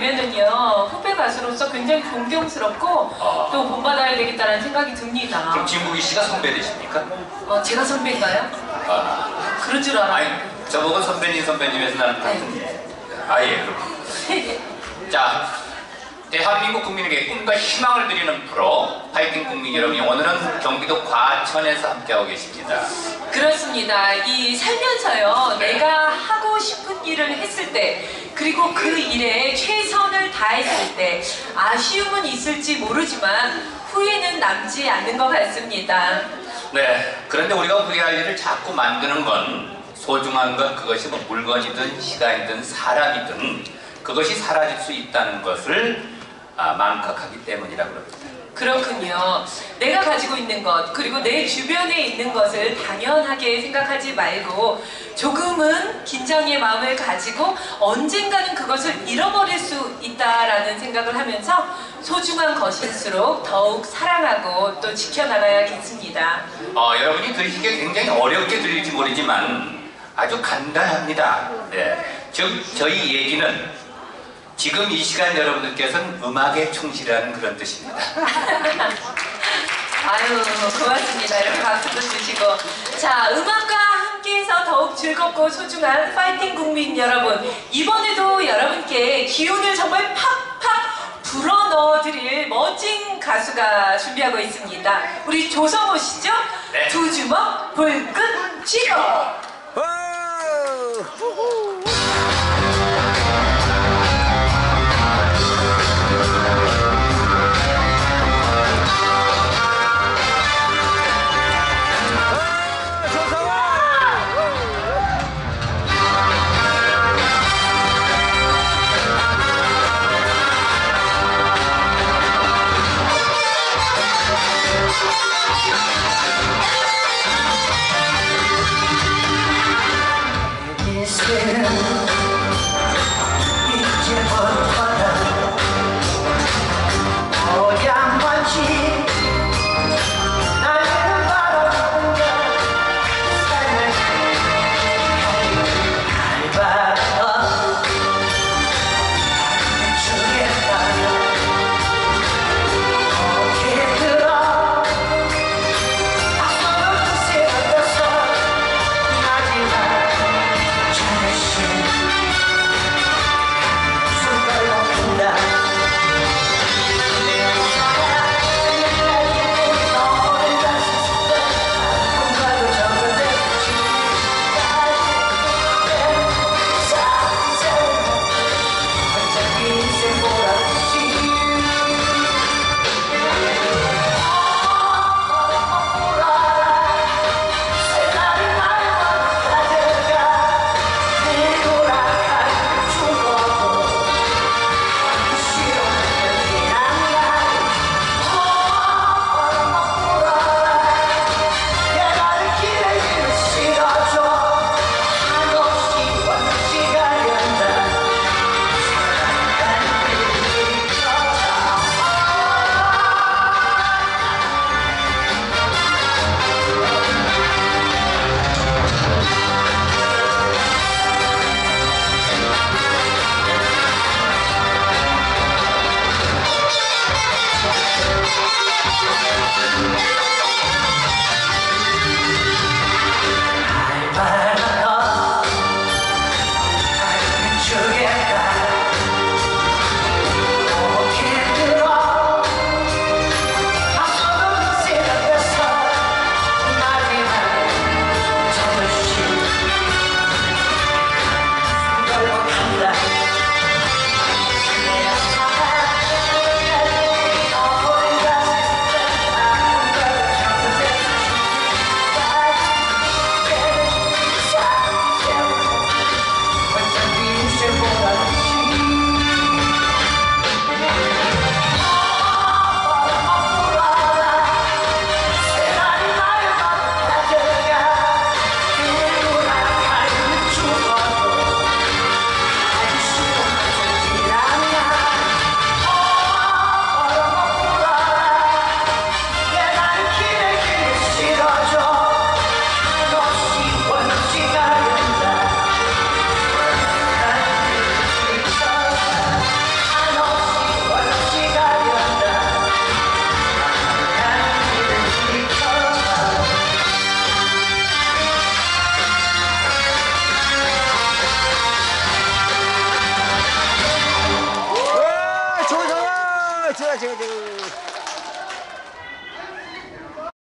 되면은요 후배 가수로서 굉장히 존경스럽고 아. 또 본받아야 되겠다는 생각이 듭니다. 그럼 진국이 씨가 선배 되십니까? 어, 제가 선배인가요? 아, 그럴 줄 아니 알아요. 저보고 선배님 선배님에서 나는 같은 아예 그렇고 자 대한민국 국민에게 꿈과 희망을 드리는 프로 파이팅 국민 여러분 오늘은 경기도 과천에서 함께하고 계십니다 그렇습니다. 이 살면서요, 내가 하고 싶은 일을 했을 때, 그리고 그 일에 최선을 다했을 때, 아쉬움은 있을지 모르지만, 후회는 남지 않는 것 같습니다. 네 그런데 우리가 후회할 일을 자꾸 만드는 건 소중한 건 그것이 뭐 물건이든 시간이든 사람이든 그것이 사라질 수 있다는 것을 아, 망각하기 때문이라고 그럽니다 그렇군요. 내가 가지고 있는 것, 그리고 내 주변에 있는 것을 당연하게 생각하지 말고, 조금은 긴장의 마음을 가지고 언젠가는 그것을 잃어버릴 수 있다라는 생각을 하면서 소중한 것일수록 더욱 사랑하고 또 지켜나가야겠습니다. 어, 여러분이 들으시기에 굉장히 어렵게 들릴지 모르지만 아주 간단합니다. 네. 즉, 저희 얘기는 지금 이 시간 여러분들께서는 음악에 충실하는 그런 뜻입니다. 아유 고맙습니다. 이렇게 박수도 주시고 자 음악과 함께해서 더욱 즐겁고 소중한 파이팅 국민 여러분 이번에도 여러분께 기운을 정말 팍팍 불어 넣어드릴 멋진 가수가 준비하고 있습니다. 우리 조성호 씨죠? 네. 두 주먹 불끈 쥐고 Yeah.